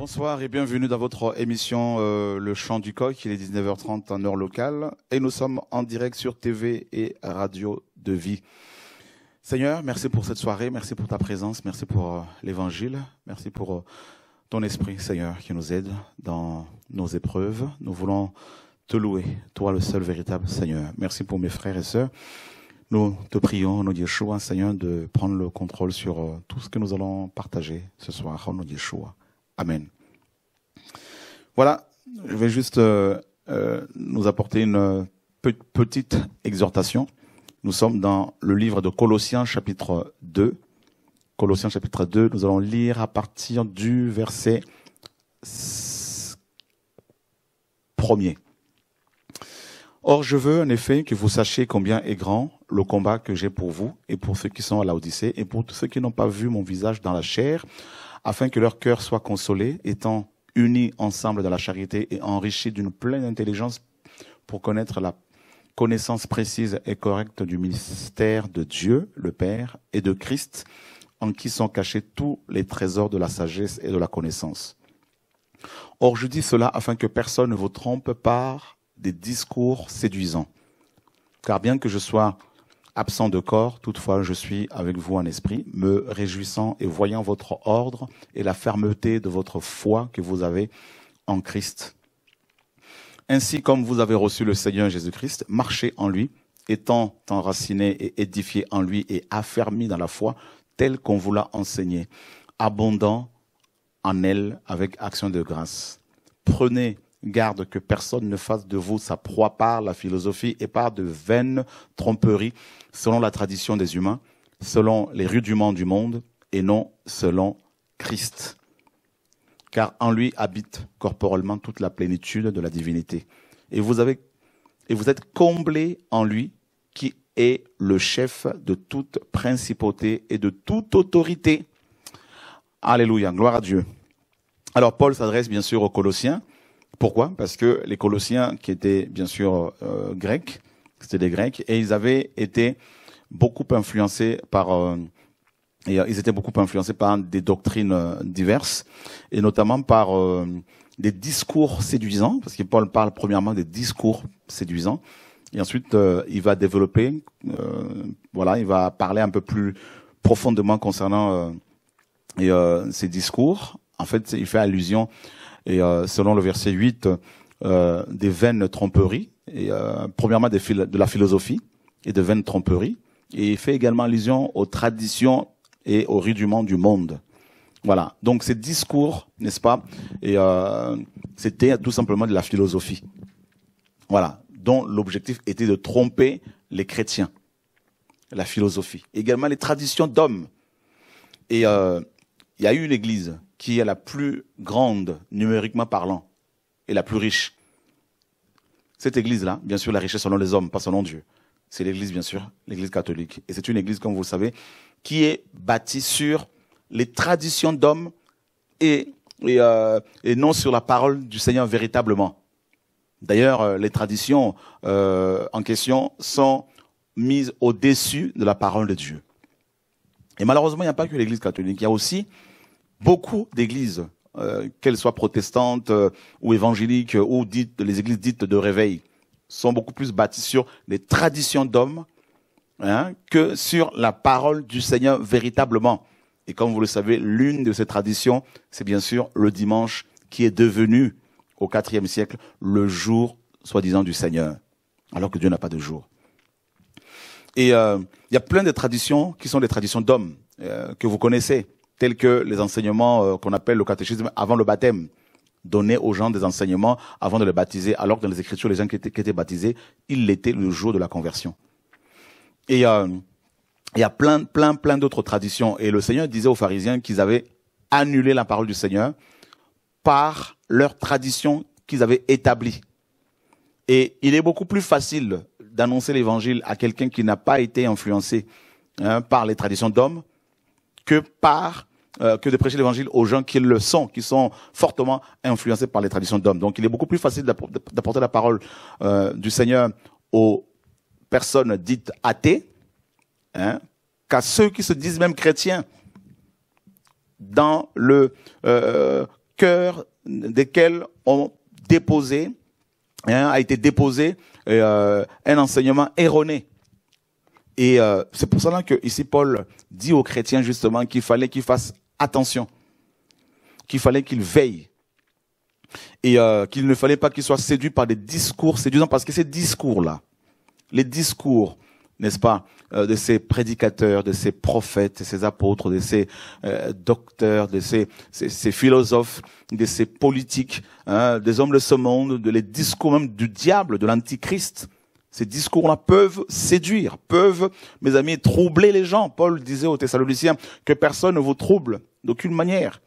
bonsoir et bienvenue dans votre émission euh, Le Chant du Coq. Il est 19h30 en heure locale et nous sommes en direct sur TV et Radio de Vie. Seigneur, merci pour cette soirée, merci pour ta présence, merci pour euh, l'évangile, merci pour euh, ton esprit, Seigneur, qui nous aide dans nos épreuves. Nous voulons te louer, toi le seul véritable Seigneur. Merci pour mes frères et sœurs. Nous te prions, nous Yeshua, Seigneur, de prendre le contrôle sur tout ce que nous allons partager ce soir, nous Yeshua. Amen. Voilà, je vais juste euh, euh, nous apporter une petite exhortation. Nous sommes dans le livre de Colossiens chapitre 2. Colossiens chapitre 2, nous allons lire à partir du verset premier. Or, je veux en effet que vous sachiez combien est grand le combat que j'ai pour vous et pour ceux qui sont à l'Odyssée et pour tous ceux qui n'ont pas vu mon visage dans la chair, afin que leur cœur soit consolé, étant unis ensemble dans la charité et enrichis d'une pleine intelligence pour connaître la connaissance précise et correcte du mystère de Dieu, le Père, et de Christ, en qui sont cachés tous les trésors de la sagesse et de la connaissance. Or, je dis cela afin que personne ne vous trompe par des discours séduisants. Car bien que je sois absent de corps, toutefois je suis avec vous en esprit, me réjouissant et voyant votre ordre et la fermeté de votre foi que vous avez en Christ. Ainsi comme vous avez reçu le Seigneur Jésus-Christ, marchez en lui, étant enraciné et édifié en lui et affermi dans la foi, tel qu'on vous l'a enseigné, abondant en elle avec action de grâce. Prenez garde que personne ne fasse de vous sa proie par la philosophie et par de vaines tromperies, selon la tradition des humains, selon les rudiments du monde, et non selon Christ. Car en lui habite corporellement toute la plénitude de la divinité. Et vous avez, et vous êtes comblés en lui, qui est le chef de toute principauté et de toute autorité. Alléluia, gloire à Dieu. Alors Paul s'adresse bien sûr aux Colossiens, pourquoi? Parce que les Colossiens, qui étaient bien sûr euh, grecs, c'était des Grecs, et ils avaient été beaucoup influencés par euh, et euh, ils étaient beaucoup influencés par des doctrines diverses, et notamment par des discours séduisants, parce que Paul parle premièrement des discours séduisants, et ensuite il va développer, voilà, il va parler un peu plus profondément concernant ces discours. En fait, il fait allusion et euh, selon le verset 8, euh, des vaines tromperies, et, euh, premièrement de la philosophie et de vaines tromperies, et il fait également allusion aux traditions et aux rudiments du monde. Voilà. Donc ces discours, n'est-ce pas Et euh, c'était tout simplement de la philosophie. Voilà. Dont l'objectif était de tromper les chrétiens. La philosophie. Également les traditions d'hommes. Et euh, il y a eu une église qui est la plus grande, numériquement parlant, et la plus riche. Cette église-là, bien sûr, la richesse selon les hommes, pas selon Dieu. C'est l'église, bien sûr, l'église catholique. Et c'est une église, comme vous le savez, qui est bâtie sur les traditions d'hommes et, et, euh, et, non sur la parole du Seigneur véritablement. D'ailleurs, euh, les traditions euh, en question sont mises au-dessus de la parole de Dieu. Et malheureusement, il n'y a pas que l'église catholique. Il y a aussi beaucoup d'églises, euh, qu'elles soient protestantes euh, ou évangéliques euh, ou dites, les églises dites de réveil, sont beaucoup plus bâties sur les traditions d'hommes hein, que sur la parole du Seigneur véritablement. Et comme vous le savez, l'une de ces traditions, c'est bien sûr le dimanche qui est devenu au IVe siècle le jour soi-disant du Seigneur, alors que Dieu n'a pas de jour. Et il y a plein de traditions qui sont des traditions d'hommes que vous connaissez tels que les enseignements euh, qu'on appelle le catéchisme avant le baptême. Donner aux gens des enseignements avant de les baptiser, alors que dans les Écritures, les gens qui étaient, baptisés, ils l'étaient le jour de la conversion. Et euh, il y a plein, plein, plein d'autres traditions. Et le Seigneur disait aux pharisiens qu'ils avaient annulé la parole du Seigneur par leur tradition qu'ils avaient établie. Et il est beaucoup plus facile d'annoncer l'évangile à quelqu'un qui n'a pas été influencé hein, par les traditions d'hommes que par euh, que de prêcher l'évangile aux gens qui le sont, qui sont fortement influencés par les traditions d'hommes. Donc il est beaucoup plus facile d'apporter la parole euh, du Seigneur aux personnes dites athées hein, qu'à ceux qui se disent même chrétiens dans le euh, cœurs desquels ont déposé, hein, a été déposé un enseignement erroné. Et c'est pour cela que ici Paul dit aux chrétiens justement qu'il fallait qu'ils fassent attention, qu'il fallait qu'ils veillent et euh, qu'il ne fallait pas qu'ils soient séduits par des discours séduisants parce que ces discours-là, les discours, n'est-ce pas, euh, de ces prédicateurs, de ces prophètes, de ces apôtres, de ces euh, docteurs, de ces, ces, philosophes, de ces politiques, hein, des hommes de ce monde, de les discours même du diable, de l'antichrist. Ces discours-là peuvent séduire, peuvent, mes amis, troubler les gens. Paul disait aux Thessaloniciens que personne ne vous trouble d'aucune manière.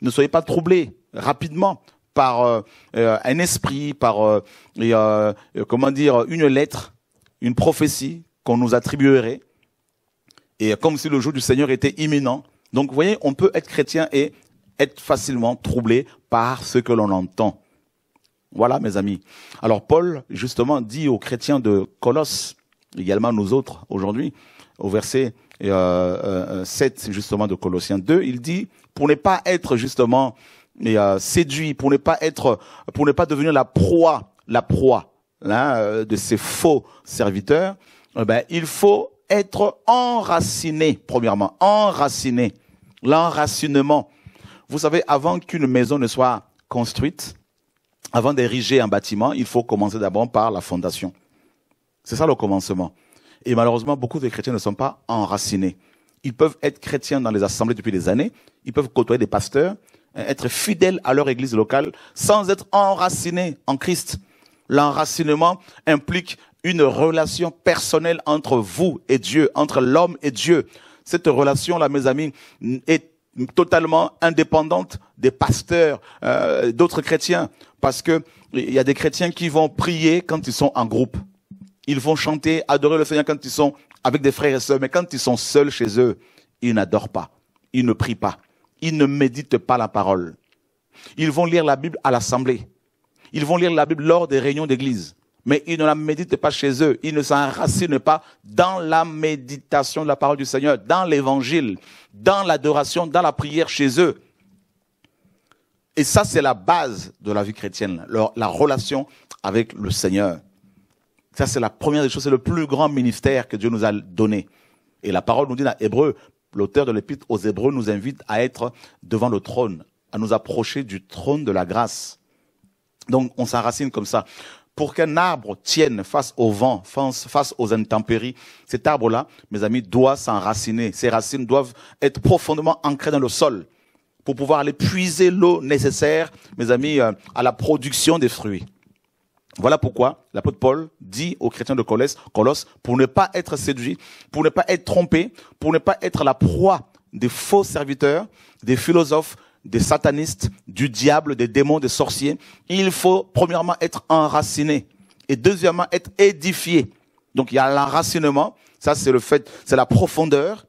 Ne soyez pas troublés rapidement par euh, un esprit, par comment dire une lettre, une prophétie qu'on nous attribuerait, et comme si le jour du Seigneur était imminent. Donc vous voyez, on peut être chrétien et être facilement troublé par ce que l'on entend. Voilà, mes amis. Alors Paul, justement, dit aux chrétiens de Colosse, également nous autres aujourd'hui, au verset euh, 7 euh, justement de Colossiens 2, il dit, pour ne pas être justement euh, séduit, pour ne pas être, pour ne pas devenir la proie, la proie hein, euh, de ces faux serviteurs, ben, il faut être enraciné, premièrement, enraciné. L'enracinement. Vous savez, avant qu'une maison ne soit construite, avant d'ériger un bâtiment, il faut commencer d'abord par la fondation. C'est ça le commencement. Et malheureusement, beaucoup de chrétiens ne sont pas enracinés. Ils peuvent être chrétiens dans les assemblées depuis des années, ils peuvent côtoyer des pasteurs, être fidèles à leur église locale, sans être enracinés en Christ. L'enracinement implique une relation personnelle entre vous et Dieu, entre l'homme et Dieu. Cette relation-là, mes amis, est totalement indépendante des pasteurs, euh, d'autres chrétiens, parce que il y a des chrétiens qui vont prier quand ils sont en groupe. Ils vont chanter, adorer le Seigneur quand ils sont avec des frères et sœurs, mais quand ils sont seuls chez eux, ils n'adorent pas, ils ne prient pas, ils ne méditent pas la parole. Ils vont lire la Bible à l'assemblée. Ils vont lire la Bible lors des réunions d'église mais ils ne la méditent pas chez eux. Ils ne s'enracinent pas dans la méditation de la parole du Seigneur, dans l'évangile, dans l'adoration, dans la prière chez eux. Et ça, c'est la base de la vie chrétienne, la relation avec le Seigneur. Ça, c'est la première des choses, c'est le plus grand ministère que Dieu nous a donné. Et la parole nous dit dans Hébreu, l'auteur de l'épître aux Hébreux nous invite à être devant le trône, à nous approcher du trône de la grâce. Donc, on s'enracine comme ça pour qu'un arbre tienne face au vent, face, aux intempéries, cet arbre-là, mes amis, doit s'enraciner. Ses racines doivent être profondément ancrées dans le sol pour pouvoir aller puiser l'eau nécessaire, mes amis, euh, à la production des fruits. Voilà pourquoi l'apôtre Paul dit aux chrétiens de Colosse, Colosse, pour ne pas être séduit, pour ne pas être trompé, pour ne pas être la proie des faux serviteurs, des philosophes, des satanistes, du diable, des démons, des sorciers, il faut premièrement être enraciné et deuxièmement être édifié. Donc il y a l'enracinement, ça c'est le fait, c'est la profondeur.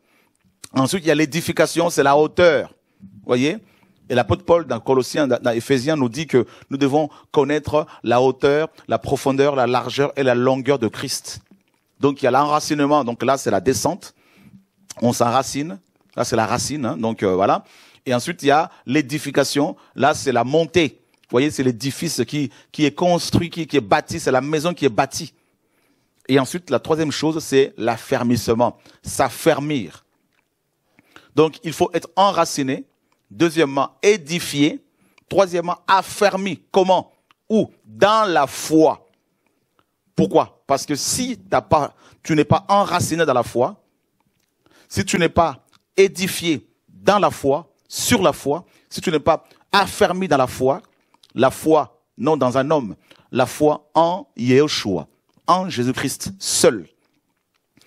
Ensuite il y a l'édification, c'est la hauteur. Voyez? Et l'apôtre Paul dans Colossiens, dans Éphésiens nous dit que nous devons connaître la hauteur, la profondeur, la largeur et la longueur de Christ. Donc il y a l'enracinement, donc là c'est la descente, on s'enracine, là c'est la racine, hein. donc euh, voilà. Et ensuite, il y a l'édification. Là, c'est la montée. Vous voyez, c'est l'édifice qui, qui est construit, qui, qui est bâti. C'est la maison qui est bâtie. Et ensuite, la troisième chose, c'est l'affermissement. S'affermir. Donc, il faut être enraciné. Deuxièmement, édifié. Troisièmement, affermi. Comment? Où Dans la foi. Pourquoi? Parce que si pas, tu n'es pas enraciné dans la foi, si tu n'es pas édifié dans la foi, sur la foi, si tu n'es pas affermi dans la foi, la foi non dans un homme, la foi en Yeshua, en Jésus-Christ seul.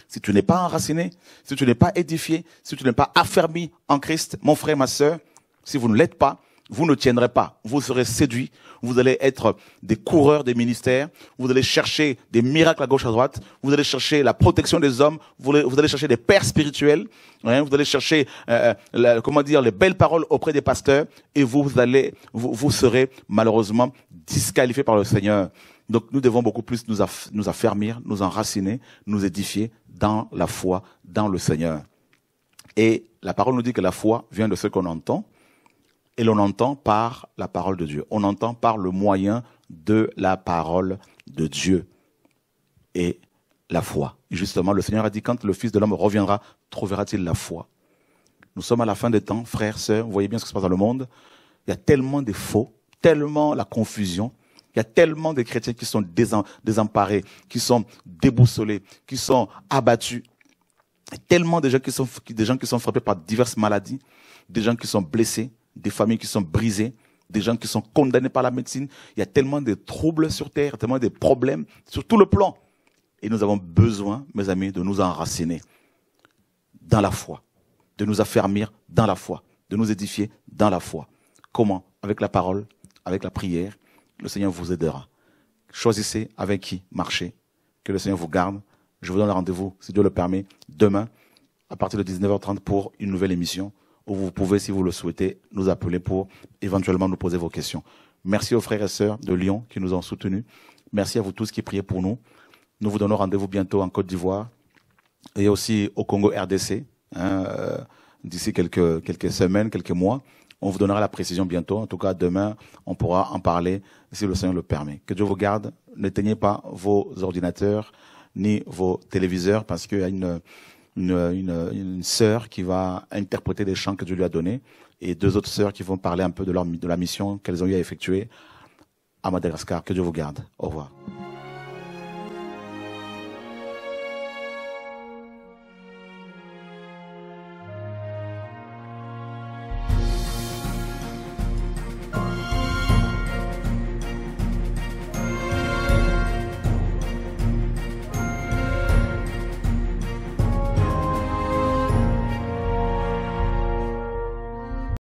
Si tu n'es pas enraciné, si tu n'es pas édifié, si tu n'es pas affermi en Christ, mon frère, ma sœur, si vous ne l'êtes pas, vous ne tiendrez pas. Vous serez séduit. Vous allez être des coureurs des ministères. Vous allez chercher des miracles à gauche à droite. Vous allez chercher la protection des hommes. Vous allez, chercher des pères spirituels. Hein. Vous allez chercher, euh, comment dire, les belles paroles auprès des pasteurs. Et vous allez, vous, serez malheureusement disqualifiés par le Seigneur. Donc nous devons beaucoup plus nous affermir, nous enraciner, nous édifier dans la foi, dans le Seigneur. Et la parole nous dit que la foi vient de ce qu'on entend Et l'on entend par la parole de Dieu. On entend par le moyen de la parole de Dieu. Et la foi. justement, le Seigneur a dit, quand le Fils de l'homme reviendra, trouvera-t-il la foi? Nous sommes à la fin des temps, frères, sœurs, vous voyez bien ce qui se passe dans le monde. Il y a tellement de faux, tellement la confusion. Il y a tellement de chrétiens qui sont désemparés, qui sont déboussolés, qui sont abattus. Tellement de gens qui sont, des gens qui sont frappés par diverses maladies, des gens qui sont blessés, des familles qui sont brisées, des gens qui sont condamnés par la médecine. Il y a tellement de troubles sur Terre, tellement de problèmes sur tout le plan. Et nous avons besoin, mes amis, de nous enraciner dans la foi, de nous affermir dans la foi, de nous édifier dans la foi. Comment? Avec la parole, avec la prière. Le Seigneur vous aidera. Choisissez avec qui marcher. Que le Seigneur vous garde. Je vous donne rendez-vous, si Dieu le permet, demain, à partir de 19h30 pour une nouvelle émission où vous pouvez, si vous le souhaitez, nous appeler pour éventuellement nous poser vos questions. Merci aux frères et sœurs de Lyon qui nous ont soutenus. Merci à vous tous qui priez pour nous. Nous vous donnons rendez-vous bientôt en Côte d'Ivoire et aussi au Congo RDC hein, euh, d'ici quelques, quelques semaines, quelques mois. On vous donnera la précision bientôt. En tout cas, demain, on pourra en parler si le Seigneur le permet. Que Dieu vous garde. N'éteignez pas vos ordinateurs ni vos téléviseurs parce qu'il y a une, une, une, une, sœur qui va interpréter les chants que Dieu lui a donnés et deux autres sœurs qui vont parler un peu de, leur, de la mission qu'elles ont eu à effectuer à Madagascar. Que Dieu vous garde. Au revoir.